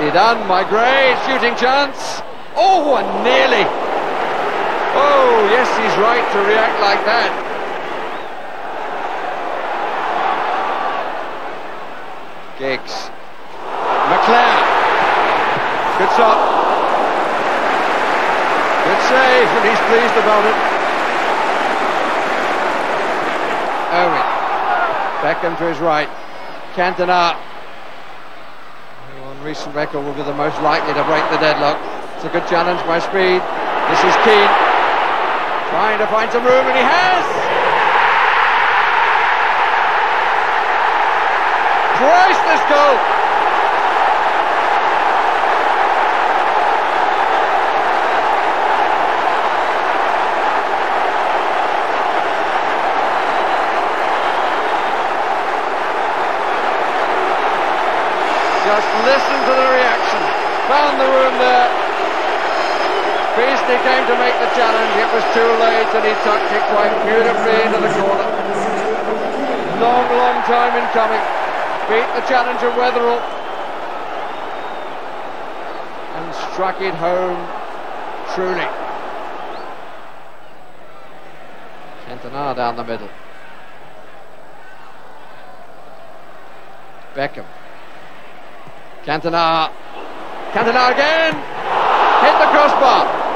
Nicely done by Gray, shooting chance. Oh, and nearly. Oh, yes, he's right to react like that. Giggs. McClair. Good shot. Good save, and he's pleased about it. Owen. Beckham to his right. Cantona. Recent record will be the most likely to break the deadlock. It's a good challenge by Speed. This is Keane. Trying to find some room, and he has! Priceless goal! Just listen to the reaction. Found the room there. Beesley came to make the challenge. It was too late and he tucked it quite beautifully into the corner. Long, long time in coming. Beat the challenger Wetherall. And struck it home truly. Cantona down the middle. Beckham. Cantona. Cantona again. Hit the crossbar.